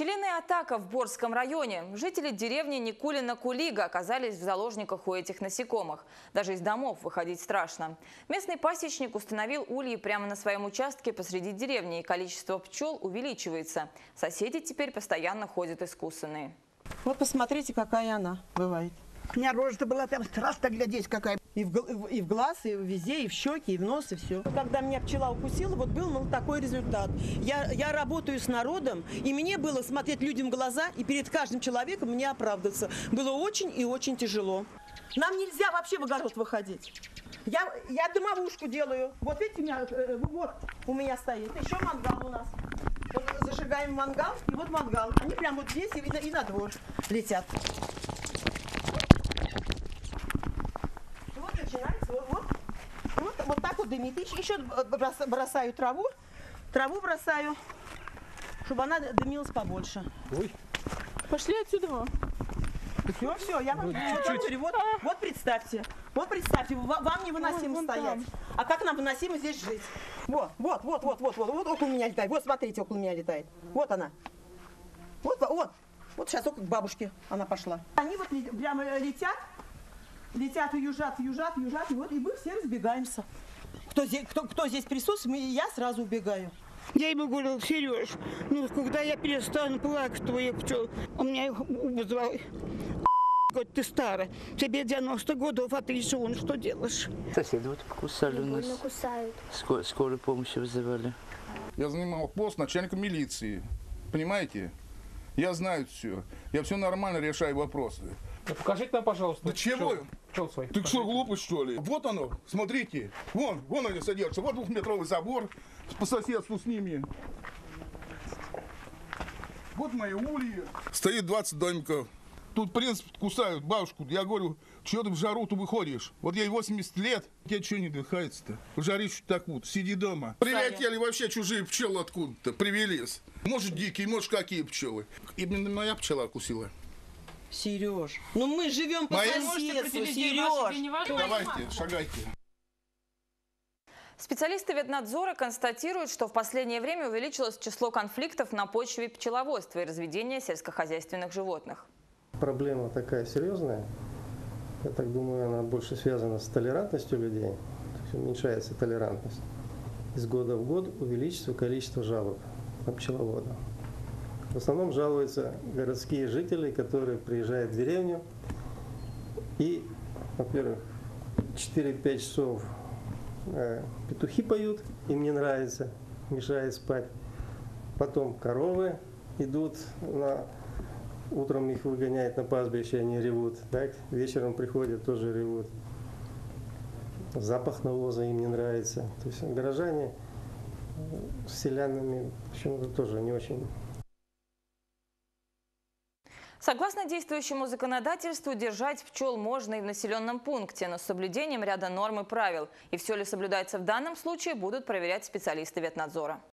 Пчелиная атака в Борском районе. Жители деревни Никулина-Кулига оказались в заложниках у этих насекомых. Даже из домов выходить страшно. Местный пасечник установил ульи прямо на своем участке посреди деревни, и количество пчел увеличивается. Соседи теперь постоянно ходят искусанные. Вот посмотрите, какая она бывает. У меня рожа была там страшно глядеть, какая. И в, и в глаз, и везде, и в щеки, и в нос, и все. Когда меня пчела укусила, вот был ну, такой результат. Я, я работаю с народом, и мне было смотреть людям в глаза, и перед каждым человеком мне оправдываться. Было очень и очень тяжело. Нам нельзя вообще в огород выходить. Я, я дымовушку делаю. Вот видите, у меня, э, вот у меня стоит. Еще мангал у нас. Вот зажигаем мангал, и вот мангал. Они прямо вот здесь и, и на двор летят. Вот вот, вот, так вот дымит. Еще, еще брос- бросаю траву, траву бросаю, чтобы она дымилась побольше. Пошли отсюда. Все, все, я вам говорю. Вот, вот представьте, вот представьте, ва- вам невыносимо Вон стоять. там. А как нам выносимо здесь жить? Вот, вот, вот, вот, вот, вот, вот около меня летает. Вот, смотрите, около меня летает. Вот она. Вот, вот. Вот сейчас около к бабушке она пошла. Они вот прямо летят, летят, южат, южат, южат, и вот, и мы все разбегаемся. Кто здесь, кто, кто здесь присутствует, я сразу убегаю. Я ему говорил, Сереж, ну когда я перестану плакать твоих пчел, он меня их вызвал. Говорит, ты старая, тебе 90 годов, а ты еще он что делаешь? Соседи вот кусали у нас. Кусают. Скорую, скорую помощь вызывали. Я занимал пост начальника милиции. Понимаете? Я знаю все. Я все нормально решаю вопросы. Да покажите нам, пожалуйста. Да чего? Пчел своих. Ты что, глупый, что ли? Вот оно, смотрите. Вон, вон они содержатся. Вот двухметровый забор по соседству с ними. Вот мои ульи. Стоит 20 домиков. Тут принцип кусают бабушку. Я говорю, что ты в жару ты выходишь? Вот ей 80 лет, тебе что не дыхается-то? В жарищу так вот, сиди дома. Прилетели вообще чужие пчелы откуда-то, привелись. Может дикие, может какие пчелы. Именно моя пчела кусила. Сереж, ну мы живем по Моя- соседству, Сереж. Давайте, шагайте. Специалисты ветнадзора констатируют, что в последнее время увеличилось число конфликтов на почве пчеловодства и разведения сельскохозяйственных животных. Проблема такая серьезная. Я так думаю, она больше связана с толерантностью людей. То есть уменьшается толерантность. Из года в год увеличится количество жалоб на пчеловода. В основном жалуются городские жители, которые приезжают в деревню и, во-первых, 4-5 часов э, петухи поют, им не нравится, мешает спать. Потом коровы идут на Утром их выгоняют на пастбище, они ревут. Так? Вечером приходят, тоже ревут. Запах навоза им не нравится. То есть горожане с селянами почему-то тоже не очень Согласно действующему законодательству, держать пчел можно и в населенном пункте, но с соблюдением ряда норм и правил. И все ли соблюдается в данном случае, будут проверять специалисты ветнадзора.